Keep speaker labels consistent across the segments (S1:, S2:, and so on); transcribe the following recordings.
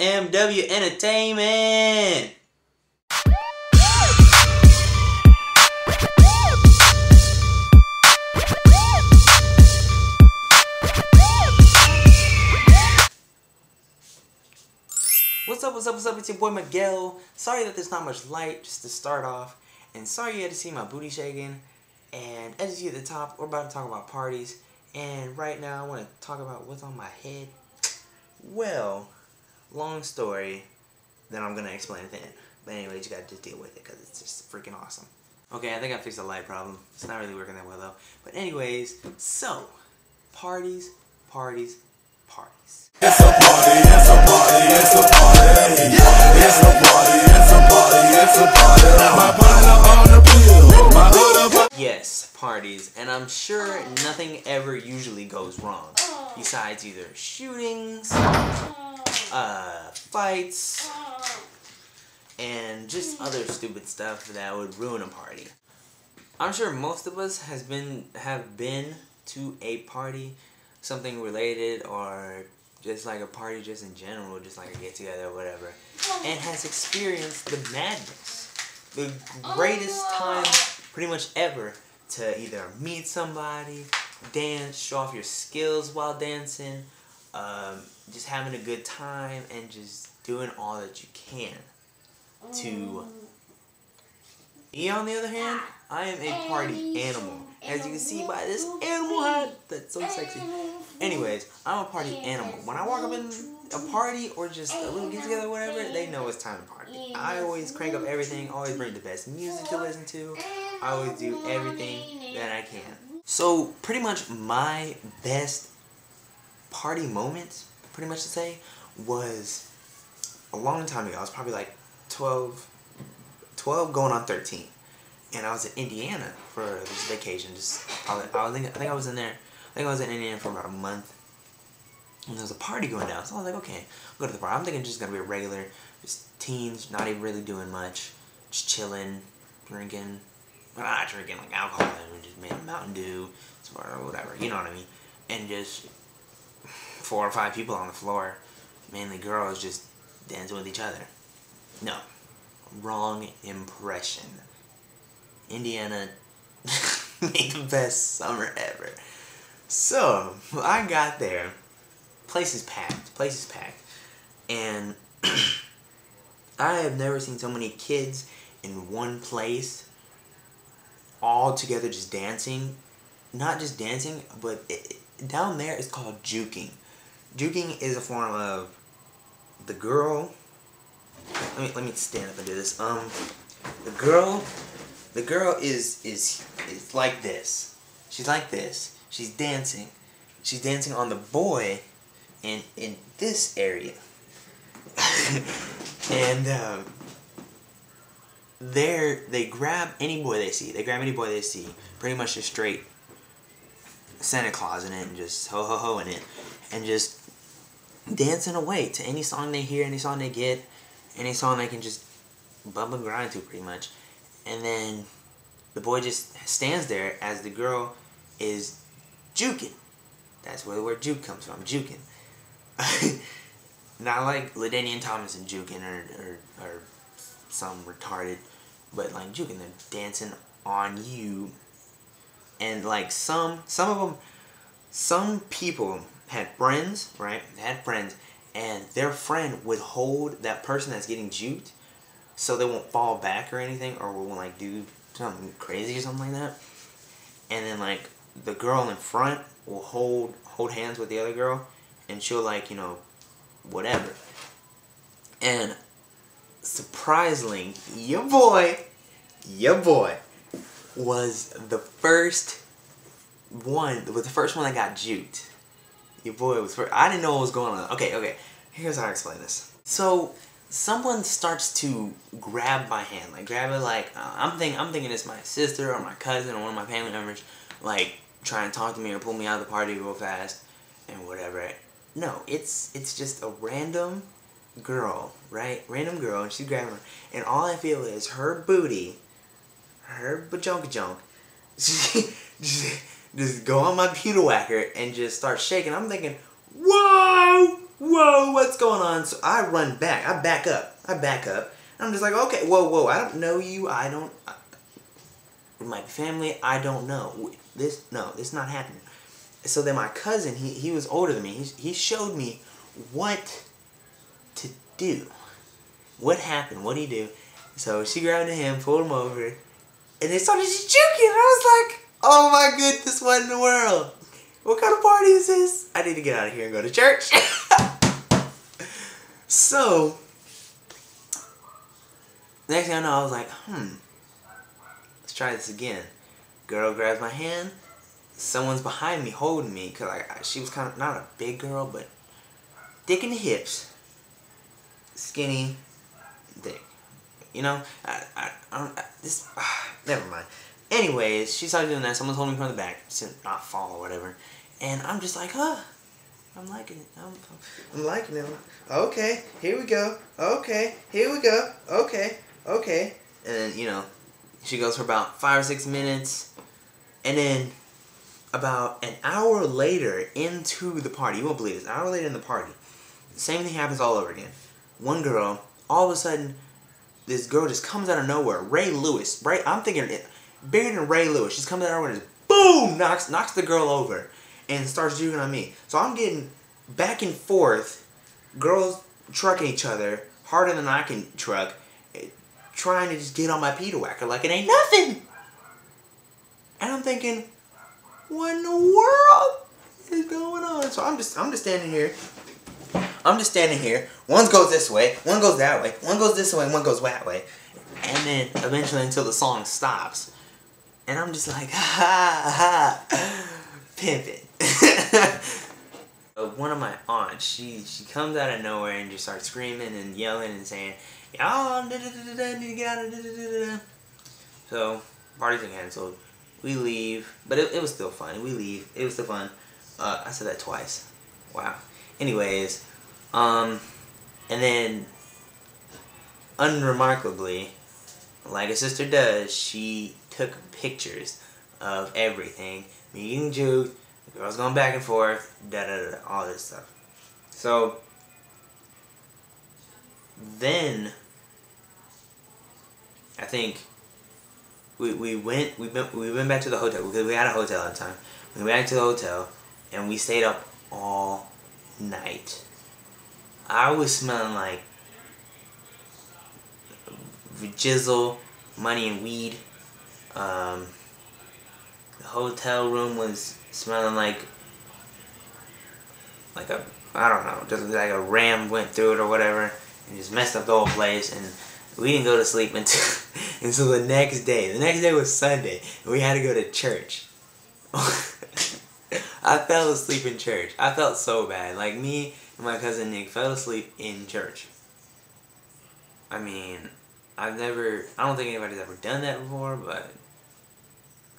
S1: MW Entertainment. What's up, what's up, what's up? It's your boy Miguel. Sorry that there's not much light just to start off. And sorry you had to see my booty shaking. And as you see at the top, we're about to talk about parties. And right now I want to talk about what's on my head. Well, long story, then I'm going to explain it then. But anyways, you got to just deal with it because it's just freaking awesome. Okay, I think I fixed the light problem. It's not really working that well though. But anyways, so, parties, parties, parties.
S2: It's a party, it's a party, it's a party. It's a party, it's a party, it's a party. My partner on the bill, my other
S1: Yes, parties, and I'm sure nothing ever usually goes wrong. Besides either shootings, uh, fights, and just other stupid stuff that would ruin a party. I'm sure most of us has been have been to a party, something related or just like a party just in general, just like a get together or whatever, and has experienced the madness, the greatest time pretty much ever to either meet somebody, dance, show off your skills while dancing, um, just having a good time, and just doing all that you can to. Me, on the other hand, I am a party animal. As you can see by this animal hat, that's so sexy. Anyways, I'm a party animal. When I walk up in a party or just a little get together or whatever, they know it's time to party. I always crank up everything, always bring the best music to listen to. I always do everything that I can. So, pretty much my best party moment, pretty much to say, was a long time ago. I was probably like 12, 12 going on 13. And I was in Indiana for this vacation. Just I, was, I, was, I think I was in there. I think I was in Indiana for about a month. And there was a party going down. So I was like, okay, I'll go to the party. I'm thinking just gonna be a regular, just teens, not even really doing much, just chilling, drinking, but not drinking like alcohol. Mean, just made Mountain Dew, or whatever. You know what I mean? And just four or five people on the floor, mainly girls, just dancing with each other. No, wrong impression. Indiana made the best summer ever. So, I got there. Place is packed. Place is packed. And I have never seen so many kids in one place all together just dancing. Not just dancing, but it, down there it's called juking. Juking is a form of the girl. Let me let me stand up and do this. Um, the girl the girl is is is like this. She's like this. She's dancing. She's dancing on the boy in in this area. and um, there they grab any boy they see. They grab any boy they see. Pretty much just straight Santa Claus in it and just ho ho ho in it. And just dancing away to any song they hear, any song they get, any song they can just bump and grind to pretty much and then the boy just stands there as the girl is juking. That's where the word juke comes from, juking. Not like LaDainian Tomlinson juking or, or, or some retarded, but like juking, they're dancing on you. And like some, some of them, some people had friends, right? Had friends, and their friend would hold that person that's getting juked so they won't fall back or anything or won't like do something crazy or something like that. And then like the girl in front will hold hold hands with the other girl and she'll like, you know, whatever. And surprisingly, your boy, your boy was the first one, was the first one that got juked. Your boy was first. I didn't know what was going on. Okay, okay. Here's how I explain this. So, someone starts to grab my hand, like grab it, like uh, I'm thinking, I'm thinking it's my sister or my cousin or one of my family members, like trying to talk to me or pull me out of the party real fast and whatever. No, it's it's just a random girl, right? Random girl, and she's grabbing her, and all I feel is her booty, her bajunk junk, just, just go on my pewter whacker and just start shaking. I'm thinking, whoa, whoa, what's going on? So I run back. I back up. I back up. I'm just like, okay, whoa, whoa, I don't know you. I don't. Might be family. I don't know. This, no, this not happening. So then my cousin, he, he was older than me. He, he showed me what to do. What happened? What did he do? So she grabbed him, pulled him over, and they started just juking. And I was like, oh my goodness, what in the world? What kind of party is this? I need to get out of here and go to church. so, next thing I know, I was like, hmm, let's try this again. Girl grabs my hand. Someone's behind me holding me because I, she was kind of not a big girl, but thick in the hips, skinny. You know, I, I, I don't, I, this, ah, never mind. Anyways, she started doing that. Someone's holding me from the back, not fall or whatever. And I'm just like, huh, I'm liking it. I'm, I'm liking it. Okay, here we go. Okay, here we go. Okay, okay. And then, you know, she goes for about five or six minutes. And then about an hour later into the party, you won't believe this, an hour later in the party, same thing happens all over again. One girl, all of a sudden, this girl just comes out of nowhere. Ray Lewis, right? I'm thinking it, than Ray Lewis. She's coming out of nowhere and just boom, knocks knocks the girl over and starts juking on me. So I'm getting back and forth, girls trucking each other harder than I can truck, eh, trying to just get on my Peter whacker like it ain't nothing. And I'm thinking, what in the world is going on? So I'm just I'm just standing here. I'm just standing here. One goes this way, one goes that way, one goes this way, one goes that way. And then eventually until the song stops. And I'm just like, ha ha, pimping. One of my aunts, she she comes out of nowhere and just starts screaming and yelling and saying, y'all need to get out of So, party's been canceled. We leave, but it, it was still fun. We leave. It was still fun. Uh, I said that twice. Wow. Anyways, um, and then, unremarkably, like a sister does, she took pictures of everything. Me eating juice, the girls going back and forth, da da da, all this stuff. So, then, I think we, we went we went we went back to the hotel because we had a hotel at the time. We went back to the hotel and we stayed up all night. I was smelling like jizzle, money and weed. Um, the hotel room was smelling like like a I don't know, just like a ram went through it or whatever and just messed up the whole place and we didn't go to sleep until until the next day. The next day was Sunday and we had to go to church. I fell asleep in church. I felt so bad. Like me my cousin Nick fell asleep in church. I mean, I've never, I don't think anybody's ever done that before, but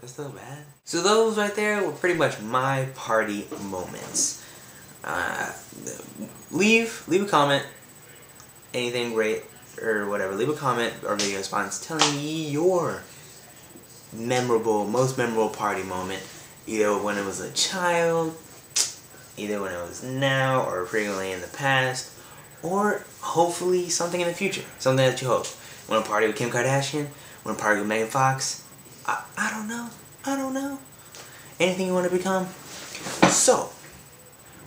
S1: that's still bad. So those right there were pretty much my party moments. Uh, leave, leave a comment, anything great or whatever. Leave a comment or video response telling me your memorable, most memorable party moment. Either when it was a child, either when it was now, or frequently in the past, or hopefully something in the future. Something that you hope. Want to party with Kim Kardashian? Want to party with Megan Fox? I, I don't know. I don't know. Anything you want to become? So,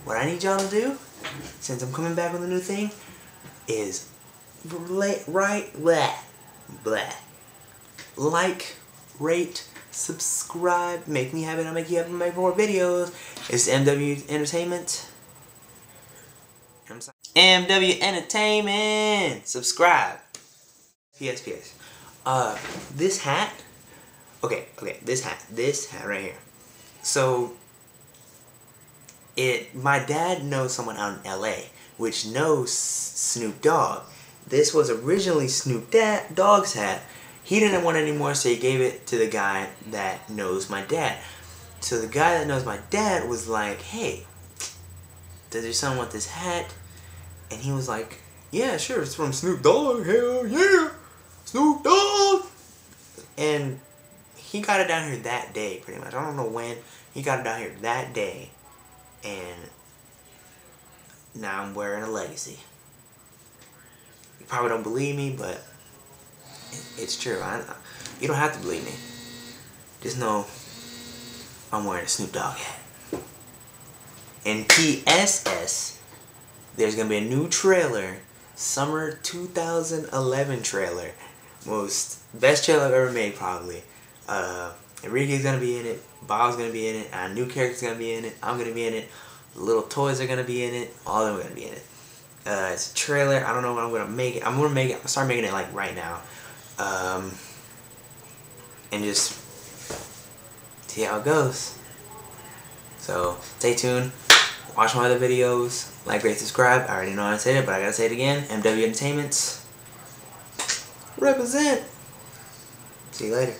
S1: what I need y'all to do, since I'm coming back with a new thing, is right, blah, blah. Like, rate, subscribe, make me happy, I'll make you happy, make more videos. It's MW Entertainment. MW Entertainment! Subscribe. PS, PS. Uh, this hat, okay, okay, this hat, this hat right here. So, it, my dad knows someone out in LA, which knows Snoop Dogg. This was originally Snoop Dogg's hat. He didn't want it anymore, so he gave it to the guy that knows my dad. So the guy that knows my dad was like, hey, does your son want this hat? And he was like, yeah, sure, it's from Snoop Dogg, hell yeah, Snoop Dogg. And he got it down here that day, pretty much. I don't know when. He got it down here that day. And now I'm wearing a legacy. You probably don't believe me, but it's true. I, you don't have to believe me. Just know I'm wearing a Snoop Dogg hat. And PSS, there's gonna be a new trailer, summer 2011 trailer, most best trailer I've ever made probably. Uh, Enrique's gonna be in it, Bob's gonna be in it, a new character's gonna be in it, I'm gonna be in it, little toys are gonna be in it, all of them are gonna be in it. Uh, it's a trailer. I don't know when I'm gonna make it. I'm gonna make it. I'm start making it like right now, um, and just see how it goes. So stay tuned. Watch my other videos. Like, rate, subscribe. I already know how to say it, but I gotta say it again. MW Entertainments. Represent. See you later.